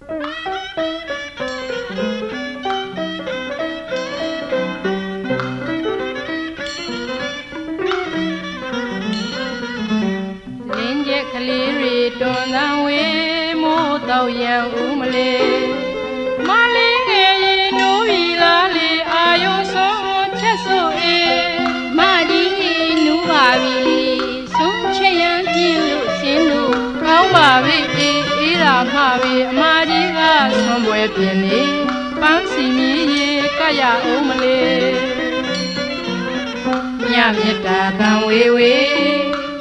လင်းချက်ကလေးတွေတွန်သံဝေမိုးတော့ရန်ဦးမလေး ကြီးကဆွန်ပွဲပြင်းနေပန်းစီမီရေကရအောင်မလေးမြတ်မြတ်တာတန်ဝေဝေ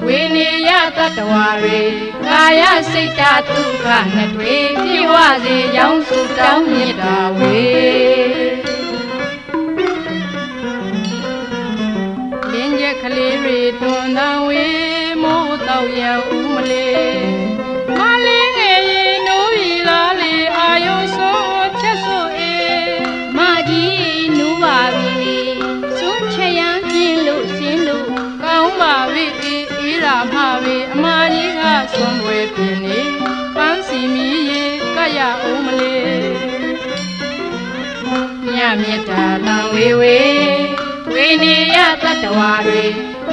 ဝေနေရတတဝါတွေကာယစိတ်ဓာတ်ဒုက္ခနှစ်တွေပြေဝစေရောင်းစုတောင်းမြတ်တာဝေလင်းချက်ကလေးတွေတွန်တန်ဝေမိုးတော့ရန် ပြီအမကြီးကဆွန်ပွဲပြင်းနေပန်းစီမီရေကရအောင်မလေးမြတ်မြတ်တာတန်ဝေဝေဝေနေရတတဝါတွေ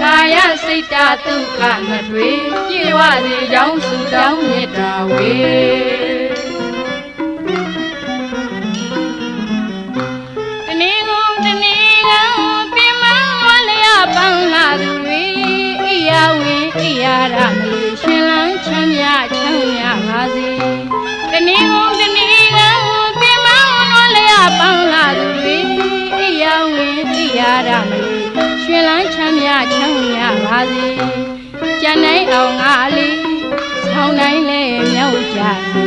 ကာယစိတ်ဓာတ်ဒုက္ခနှစ်တွေပြေဝစေကြောင်းစုတောင်းမြတ်တာဝေ ရမလို့ရှင်လန်းချမ်းမြချမ်းမြပါစေတနေ့ကုန်တနေ့ကပင်မဝလျာပန်းလာသူတွေအိယာဝင်အိယာရမလို့ရှင်လန်းချမ်းမြချမ်းမြပါစေကြံနိုင်အောင်ငါလေးဆောင်းနိုင်လဲမြောက်ကြစေ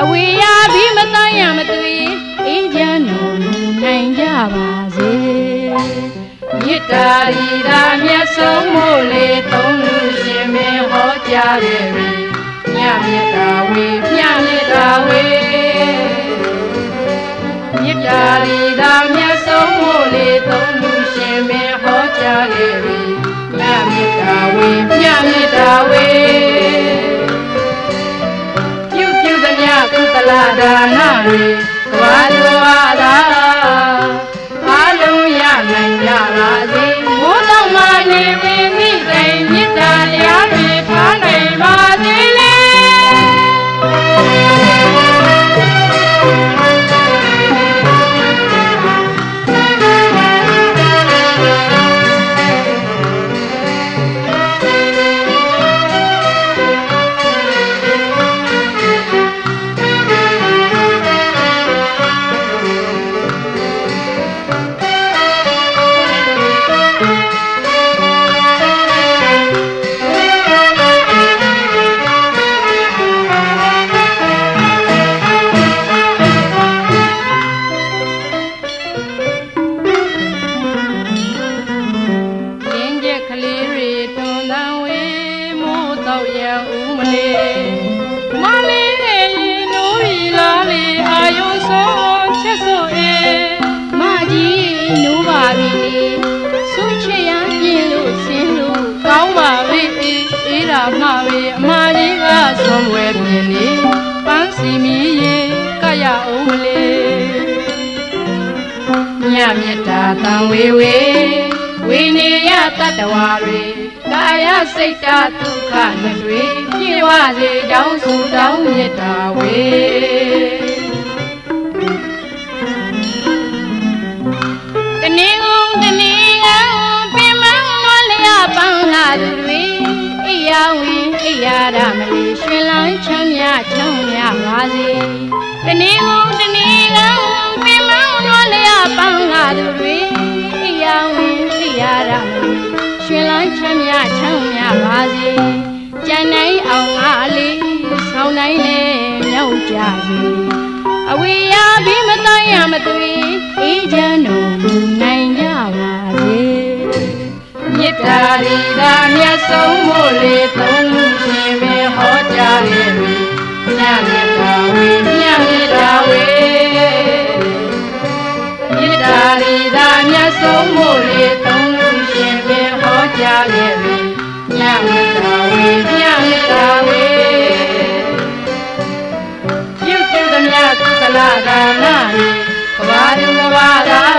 အဝေးရပြီးမတန်းရမသွေအေးချမ်းတော်မူနိုင်ကြပါစေမေတ္တာရီသာမြတ်ဆုံးမို့လေသုံးလူရှင်မင်းဟော ကြားခဲ့ပြီမြတ်မေတ္တာဝေမြတ်မေတ္တာဝေမေတ္တာရီသာမြတ်ဆုံးမို့လေသုံးလူရှင်မင်းဟောကြားခဲ့ပြီမြတ်မေတ္တာဝေမြတ်မေတ္တာဝေပြုပြုသမျှကုသလဒါနတွေကဘာလိုအားသာ မှပြီအမကြီးကဆွန်ပွဲပြင်းနေပန်းစီမီရေကရအောင်မလေးမြတ်မြတ်တာတန်ဝေဝေဝေနေရတတဝါတွေကာယစိတ်ဓာတ်ဒုက္ခနှစ်တွေပြေဝစေကြောင်းစုတောင်းမြတ်တာဝေ အိယာရမလေးရှင်လန်းချမ်းမြချမ်းမြပါစေတနေ့ကုန်တနေ့ကပင်မဝလျာပန်းလာသူတွေအိယာဝင်အိယာရမလေးရှင်လန်းချမ်းမြချမ်းမြပါစေကြံနိုင်အောင်ငါလေးဆောင်းနိုင်လေမြောက်ကြစေအဝေးရပြီးမတန်းရမသွေအေးချမ်းတော်မူနိုင်ကြပါစေမေတ္တာရီသာမြတ်ဆုံးမို့လေသုံး လာဒါနာရေကဘာလူကဘာသာ